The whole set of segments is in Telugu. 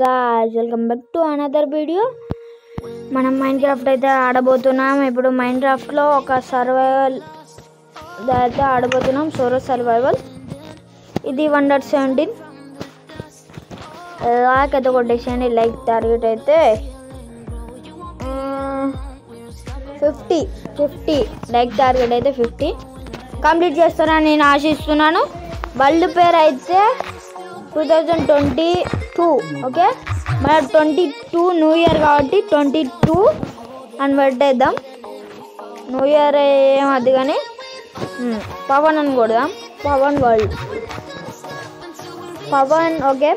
Guys welcome back to another video మనం మైండ్ క్రాఫ్ట్ అయితే ఆడబోతున్నాం. ఇప్పుడు మైండ్ క్రాఫ్ట్లో ఒక సర్వైవల్ అయితే ఆడబోతున్నాం. సోరో సర్వైవల్ ఇది వన్ డాట్ సెవెంటీన్ లాక్ అయితే కొట్టేసేయండి. లైక్ టార్గెట్ అయితే ఫిఫ్టీ ఫిఫ్టీ లైక్ టార్గెట్ అయితే ఫిఫ్టీ కంప్లీట్ చేస్తానని నేను ఆశిస్తున్నాను. వరల్డ్ పేరు అయితే two thousand twenty two okay? మన ట్వంటీ టూ న్యూ ఇయర్ కాబట్టి ట్వంటీ టూ అని పెట్టేద్దాం. న్యూ ఇయర్ ఏం కానీ పవన్ అని కొడదాం. Pavan world. Pavan okay?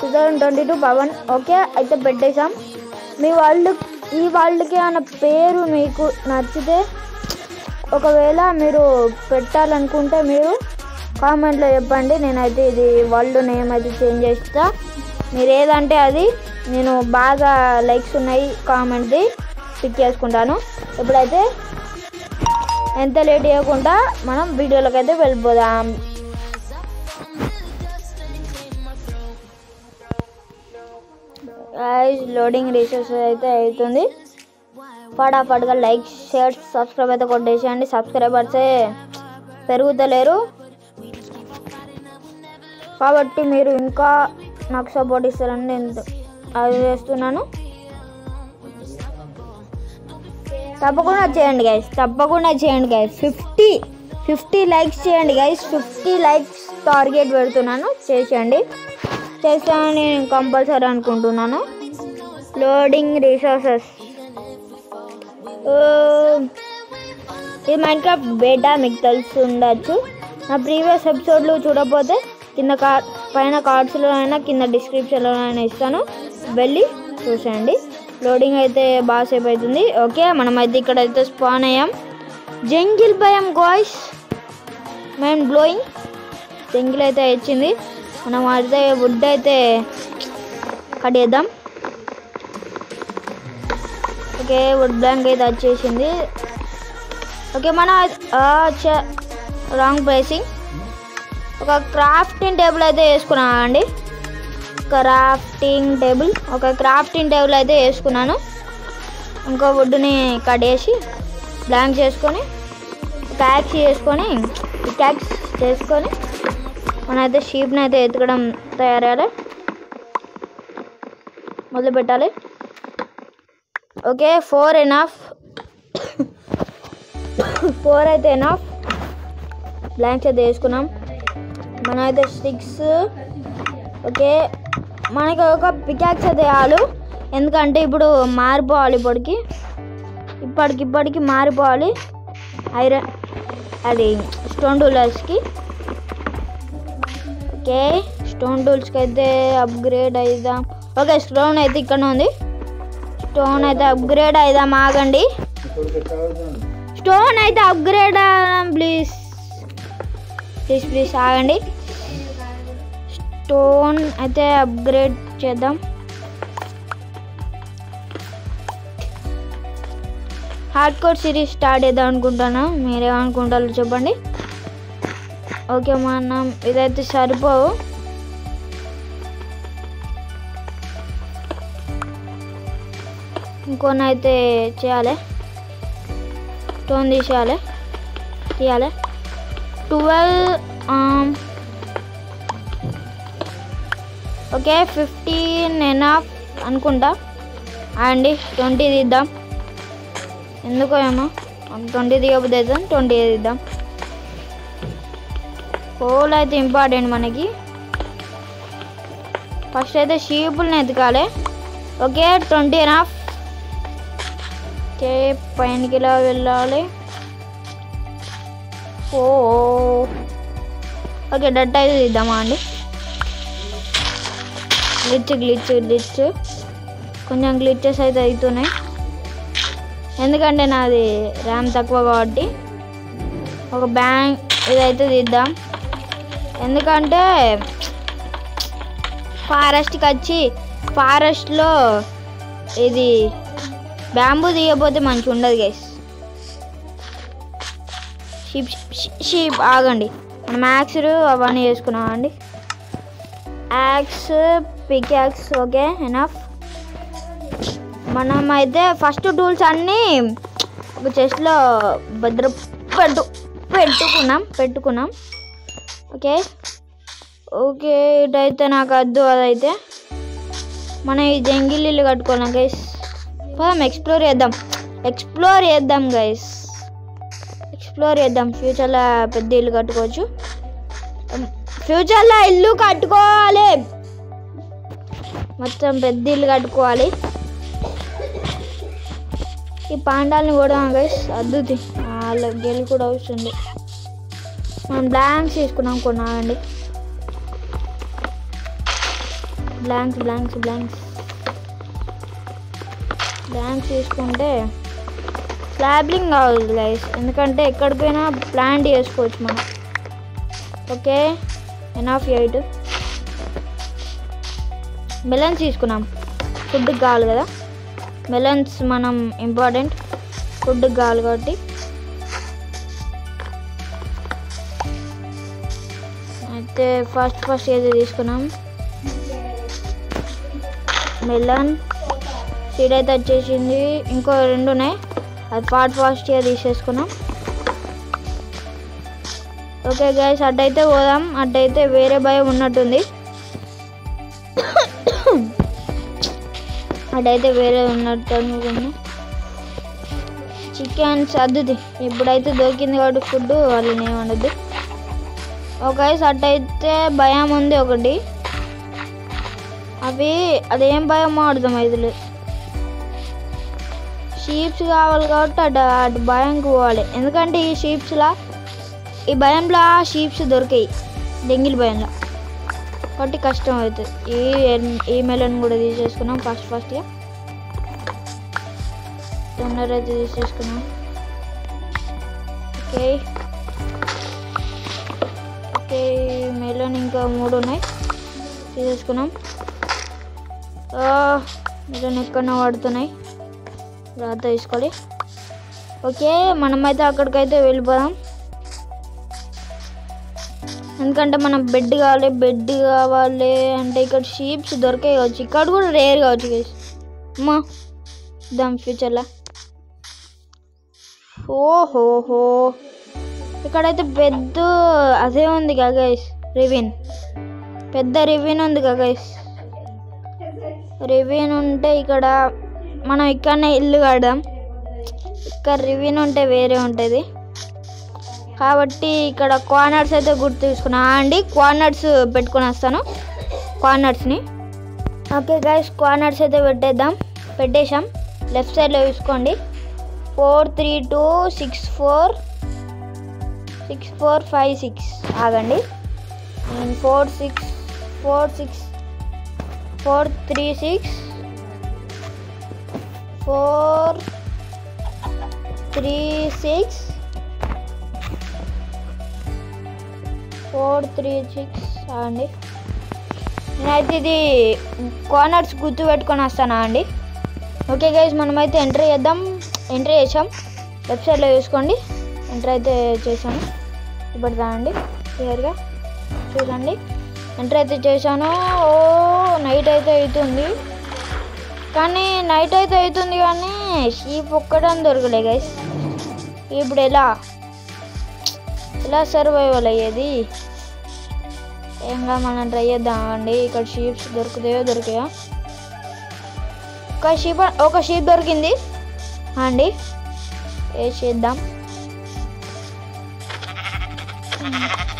Two thousand twenty two Pavan okay? అయితే పెట్టేశాం. మీ వరల్డ్ ఈ వరల్డ్కి అన్న పేరు మీకు నచ్చితే ఒకవేళ మీరు పెట్టాలనుకుంటే మీరు కామెంట్లో చెప్పండి. నేనైతే ఇది వరల్డ్ నేమ్ అయితే చేంజ్ చేస్తా. మీరు ఏదంటే అది నేను బాగా లైక్స్ ఉన్నాయి కామెంట్ది పిక్ చేసుకుంటాను. ఇప్పుడైతే ఎంత లేట్ చేయకుండా మనం వీడియోలోకి అయితే వెళ్ళిపోదాం. లోడింగ్ రీసెస్ అయితే అవుతుంది. ఫటాఫట్గా లైక్ షేర్ సబ్స్క్రైబ్ అయితే కొట్టేసేయండి. సబ్స్క్రైబర్సే పెరుగుతలేరు. కాబట్టి మీరు ఇంకా నాకు సపోర్ట్ ఇస్తారని నేను అది చేస్తున్నాను. తప్పకుండా చేయండి గైస్ తప్పకుండా చేయండి గైస్ ఫిఫ్టీ ఫిఫ్టీ లైక్స్ చేయండి గైస్ ఫిఫ్టీ లైక్స్ టార్గెట్ పెడుతున్నాను. చేసేయండి. చేస్తానని నేను కంపల్సరీ అనుకుంటున్నాను. లోడింగ్ రిసోర్సెస్ ఇది మైండ్ క్రాఫ్ట్ బేటా మీకు తెలిసి ఉండొచ్చు. నా ప్రీవియస్ ఎపిసోడ్లు చూడకపోతే కింద కార్ పైన కార్డ్స్లో అయినా కింద డిస్క్రిప్షన్లో అయినా ఇస్తాను. వెళ్ళి చూసేయండి. లోడింగ్ అయితే బాగా సేపు అవుతుంది ఓకే మనమైతే ఇక్కడైతే స్పాన్ అయ్యాం. జంగిల్ భయం గాయ్స్ మైండ్ బ్లోయింగ్ జంగిల్ అయితే ఇచ్చింది మనం అయితే వుడ్ అయితే కట్ చేద్దాం ఓకే వుడ్ బ్లాంక్ అయితే వచ్చేసింది. ఓకే మన రాంగ్ ప్రైసింగ్ ఒక క్రాఫ్టింగ్ టేబుల్ అయితే వేసుకున్నాను అండి. క్రాఫ్టింగ్ టేబుల్ ఒక క్రాఫ్టింగ్ టేబుల్ అయితే వేసుకున్నాను. ఇంకో వుడ్ని కట్ చేసి బ్లాంక్ చేసుకొని ట్యాక్స్ చేసుకొని ట్యాక్స్ చేసుకొని మనమైతే షీప్ని అయితే ఎతకడం తయారయ్యాలి. మొదలు పెట్టాలి ఓకే ఫోర్ ఎనఫ్ ఫోర్ అయితే ఎనఫ్ బ్లాంక్స్ అయితే వేసుకున్నాం. మనం అయితే స్టిక్స్ ఓకే మనకి ఒక పికాక్స్ అయితే వేయాలి ఎందుకంటే ఇప్పుడు మారిపోవాలి ఇప్పటికి. ఇప్పటికి ఇప్పటికి మారిపోవాలి. ఐరన్ అది స్టోన్ టూలర్స్కి ఓకే స్టోన్ టూల్స్కి అయితే అప్గ్రేడ్ అయిదాం. ఓకే స్టోన్ అయితే ఇక్కడ ఉంది. స్టోన్ అయితే అప్గ్రేడ్ అయిదాం ఆగండి. స్టోన్ అయితే అప్గ్రేడ్ ప్లీజ్ ప్లీజ్ ప్లీజ్ ఆగండి. స్టోన్ అయితే అప్గ్రేడ్ చేద్దాం. హార్డ్ కోర్ సిరీస్ స్టార్ట్ చేద్దాం అనుకుంటాను? మీరేమనుకుంటారో చెప్పండి. ఓకే మనం ఇదైతే సరిపోవు. ఇంకొని అయితే చేయాలి. స్టోన్ తీసేయాలి. తీయాలి. ట్వెల్వ్ ఓకే ఫిఫ్టీన్ ఎనఫ్ అనుకుంటా. అండి ట్వంటీ తీద్దాం. ఎందుకో ఏమో. ట్వంటీ దిగబుద్ది అవుతుంది. ట్వంటీ తీద్దాం. కోల్ అయితే ఇంపార్టెంట్ మనకి. ఫస్ట్ అయితే షీపుల్ని ఎతకాలి. ఓకే ట్వంటీ ఎనఫ్ ఓకే పైనకి ఇలా వెళ్ళాలి. ఓ ఓకే డట్ అయితే తీద్దామా అండి? గ్లిచ్ గ్లిచ్ గ్లిచ్ కొంచెం గ్లిచెస్ అయితే అవుతున్నాయి ఎందుకంటే నాది ర్యామ్ తక్కువ కాబట్టి ఒక బ్యాంక్ ఇదైతే తీద్దాం. ఎందుకంటే ఫారెస్ట్కి వచ్చి ఫారెస్ట్లో ఇది బ్యాంబూ తీయకపోతే మంచిగా ఉండదు గైస్ షీప్ షీప్ ఆగండి. మనం యాక్స్ అవన్నీ చేసుకున్నామండి axe pickaxe okay enough మనం అయితే ఫస్ట్ టూల్స్ అన్నీ ఒక చెస్ట్లో భద్ర పెట్టు పెట్టుకున్నాం పెట్టుకున్నాం. ఓకే ఓకే ఇటైతే నాకు వద్దు అదైతే. మనం ఈ జంగిల్ ఇల్లు కట్టుకోవాలం గైస్ పోదాం ఎక్స్ప్లోర్ చేద్దాం. ఎక్స్ప్లోర్ చేద్దాం గైస్ ఎక్స్ప్లోర్ చేద్దాం. ఫ్యూచర్లో పెద్ద ఇల్లు కట్టుకోవచ్చు. ఫ్యూచర్లో ఇల్లు కట్టుకోవాలి. మొత్తం పెద్ద ఇల్లు కట్టుకోవాలి. ఈ పాండాలని కూడా గైస్ అద్దుతి. వాళ్ళ గెలి కూడా వస్తుంది. మనం బ్లాంక్స్ తీసుకున్నాం కొన్నామండి బ్లాంక్స్ బ్లాంక్స్ బ్లాంక్స్ బ్లాంక్స్ తీసుకుంటే స్లాబ్లింగ్ కావాలి గైస్ ఎందుకంటే ఎక్కడికి పోయినా ప్లాన్ చేసుకోవచ్చు మనం. ఓకే ఎనాఫ్ ఎయిట్ మెలన్స్ తీసుకున్నాం. ఫుడ్కి కావాలి కదా? మెలన్స్ మనం ఇంపార్టెంట్ ఫుడ్కి కావాలి కాబట్టి. అయితే ఫస్ట్ ఫస్ట్ ఏది తీసుకున్నాం? మెలన్ సీడ్ అయితే వచ్చేసింది. ఇంకో రెండు ఉన్నాయి. అది ఫాస్ట్ ఫాస్ట్గా తీసేసుకున్నాం. ఓకే గైస్ అట్టయితే పోదాం. అట్టయితే వేరే భయం ఉన్నట్టుంది. అటైతే వేరే ఉన్నట్టు అనుకున్నా చికెన్ సర్దుది. ఇప్పుడైతే దొరికింది కాబట్టి ఫుడ్ వాళ్ళని ఏమనద్దు ఓకే అట్టయితే భయం ఉంది ఒకటి. అవి అదేం భయమో అర్థమైంది షీప్స్ కావాలి కాబట్టి అటు అటు భయంకి పోవాలి. ఎందుకంటే ఈ షీప్స్లా ఈ భయంలో షీప్స్ దొరికాయి. డెంగిల్ భయంలో. కాబట్టి కష్టం అవుతుంది. ఈ ఈ మెలన్ కూడా తీసేసుకున్నాం. ఫస్ట్ ఫస్ట్గా తొందర అయితే తీసేసుకున్నాం. ఓకే ఓకే మెలన్ ఇంకా మూడు ఉన్నాయి. తీసేసుకున్నాం. Ah, మెలన్ ఎక్కడో పడుతున్నాయి రాత తీసుకోవాలి. ఓకే మనమైతే అక్కడికైతే వెళ్ళిపోదాం. ఎందుకంటే మనం బెడ్ కావాలి బెడ్ కావాలి అంటే ఇక్కడ షీప్స్ దొరికే కావచ్చు. ఇక్కడ కూడా రేర్ కావచ్చు గైస్ అమ్మా దాని ఫ్యూచర్లో ఓహోహో. ఇక్కడైతే పెద్ద అదే ఉంది కదా గైస్ రివిన్ పెద్ద రివిన్ ఉంది కదా గైస్ రివిన్ ఉంటే ఇక్కడ మనం ఇక్కడనే ఇల్లు కడదాం. ఇక్కడ రివ్యూన్ ఉంటే వేరే ఉంటుంది. కాబట్టి ఇక్కడ కార్నర్స్ అయితే గుర్తు తీసుకున్నా. అండి కార్నర్స్ పెట్టుకొని వస్తాను. కార్నర్స్ని ఓకే గైస్ కార్నర్స్ అయితే పెట్టేద్దాం. పెట్టేశాం. లెఫ్ట్ సైడ్లో చూసుకోండి. Four three two six four. Six four five six. ఆగండి. Four six four six four three six. Four three six four three six అండి. నేనైతే ఇది కార్నర్స్ గుర్తు పెట్టుకొని వస్తానా అండి? ఓకే గైజ్ మనమైతే ఎంట్రీ చేద్దాం. ఎంట్రీ చేసాం. వెబ్సైట్లో చూసుకోండి. ఎంట్రీ అయితే చేశాను. ఇప్పుడు అండి? క్లియర్గా? చూడండి. ఎంట్రీ అయితే చేశాను. ఓ నైట్ అయితే అవుతుంది. కానీ నైట్ అయితే అవుతుంది కానీ షీప్ ఒక్కడం దొరకలే గైస్ ఇప్పుడు ఎలా? ఎలా సర్వైవల్ అయ్యేది? ఏంగా మనం ట్రై చేద్దామండి ఇక్కడ షీప్స్ దొరుకుతాయో దొరికాయో? ఒక షీప్ ఒక షీప్ దొరికింది. అండి వేసేద్దాం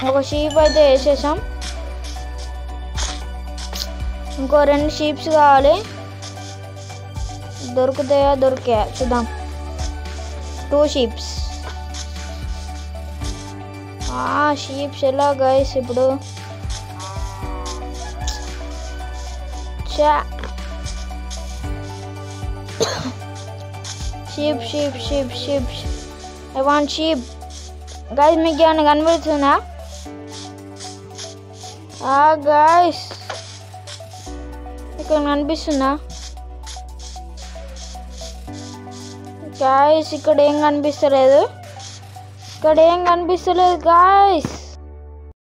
ఒక షీప్ అయితే వేసేసాం. ఇంకో రెండు షీప్స్ కావాలి. దొరుకుతాయా? దొరికాయా? చూద్దాం. టూ షీప్స్ ఆ షీప్స్ ఎలా గైస్ ఇప్పుడు? చా sheep sheep sheep sheep I want sheep guys మీకు ఏమైనా కనిపిస్తుందా ఆ గైస్ ఇక్కడ కనిపిస్తుందా? గాయస్ ఇక్కడ ఏం కనిపిస్తలేదు? ఇక్కడ ఏం కనిపిస్తలేదు గాయస్